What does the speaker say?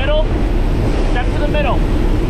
middle. Step to the middle.